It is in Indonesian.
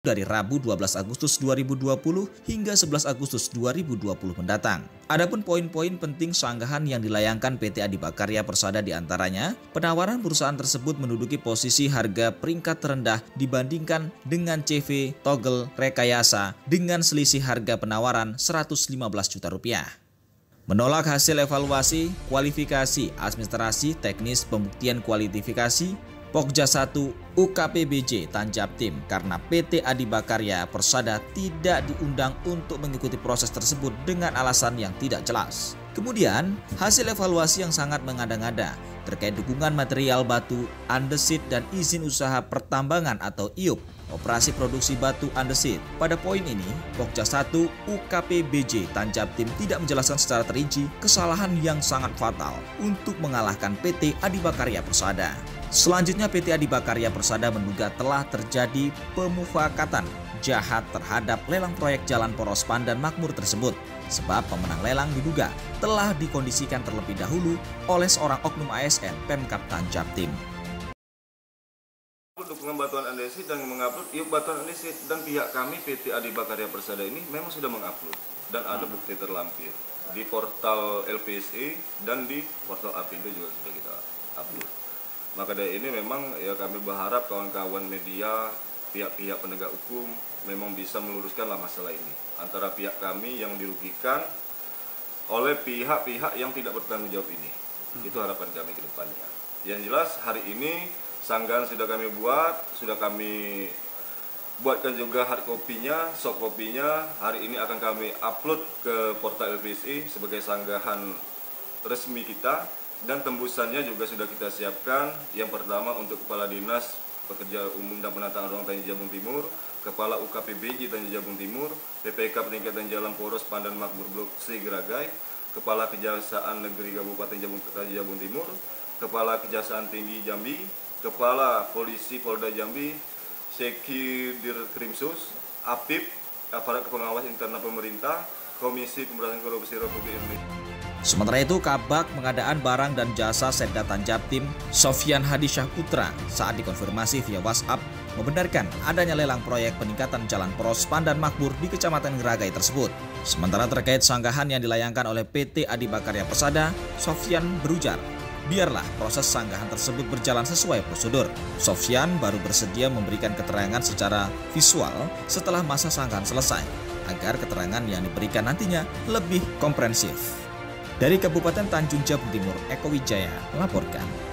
dari Rabu 12 Agustus 2020 hingga 11 Agustus 2020 mendatang. Adapun poin-poin penting sanggahan yang dilayangkan PT Adibakarya Persada di antaranya, penawaran perusahaan tersebut menduduki posisi harga peringkat terendah dibandingkan dengan CV Toggle Rekayasa dengan selisih harga penawaran 115 juta rupiah. Menolak hasil evaluasi, kualifikasi, administrasi, teknis, pembuktian kualifikasi, Pokja 1 UKPBJ Tanjab Tim karena PT Adibakarya Persada tidak diundang untuk mengikuti proses tersebut dengan alasan yang tidak jelas. Kemudian, hasil evaluasi yang sangat mengada-ngada terkait dukungan material batu, andesit dan izin usaha pertambangan atau IUP operasi produksi batu andesit. Pada poin ini, Pokja 1 UKPBJ Tanjab Tim tidak menjelaskan secara terinci kesalahan yang sangat fatal untuk mengalahkan PT Adibakarya Persada. Selanjutnya PT Adibakarya Persada menduga telah terjadi pemufakatan jahat terhadap lelang proyek Jalan Poros Pandan Makmur tersebut sebab pemenang lelang diduga telah dikondisikan terlebih dahulu oleh seorang oknum ASN Pemkap Tanjab Tim. Dukungan batuan andesit dan mengupload yuk batuan andesit dan pihak kami PT Adibakarya Persada ini memang sudah mengupload dan ada bukti terlampir di portal LPSE dan di portal Apindo juga sudah kita upload maka dari ini memang ya kami berharap kawan-kawan media pihak-pihak penegak hukum memang bisa meluruskanlah masalah ini antara pihak kami yang dirugikan oleh pihak-pihak yang tidak bertanggung jawab ini hmm. itu harapan kami ke depannya yang jelas hari ini sanggahan sudah kami buat sudah kami buatkan juga hard copy-nya, soft copy-nya. Hari ini akan kami upload ke portal LPSI sebagai sanggahan resmi kita dan tembusannya juga sudah kita siapkan. Yang pertama untuk Kepala Dinas Pekerja Umum dan Penataan Ruang Tanjung Jabung Timur, Kepala UKPBJ Tanjung Jabung Timur, PPK Peningkatan Jalan Poros Pandan Makmur Blok C Geragai, Kepala Kejaksaan Negeri Kabupaten Jabung, Tanjung Jabung Timur, Kepala Kejaksaan Tinggi Jambi, Kepala Polisi Polda Jambi, Seki Dirkrimsus, APIP, Aparat Pengawas Internal Pemerintah, Komisi Pemberantasan Korupsi Republik Indonesia. Sementara itu, Kabak Pengadaan Barang dan Jasa Setda Tanjabtim, Sofyan Hadi Putra, saat dikonfirmasi via WhatsApp, membenarkan adanya lelang proyek peningkatan jalan poros Pandan Makmur di Kecamatan Geragai tersebut. Sementara terkait sanggahan yang dilayangkan oleh PT Adibakarya Persada, Sofyan berujar, biarlah proses sanggahan tersebut berjalan sesuai prosedur. Sofyan baru bersedia memberikan keterangan secara visual setelah masa sanggahan selesai, agar keterangan yang diberikan nantinya lebih komprehensif. Dari Kabupaten Tanjung Jabung Timur, Eko Wijaya melaporkan.